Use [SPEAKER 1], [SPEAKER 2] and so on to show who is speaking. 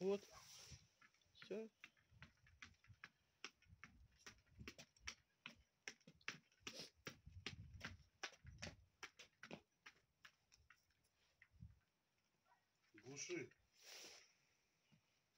[SPEAKER 1] Вот. Все.
[SPEAKER 2] Глуши.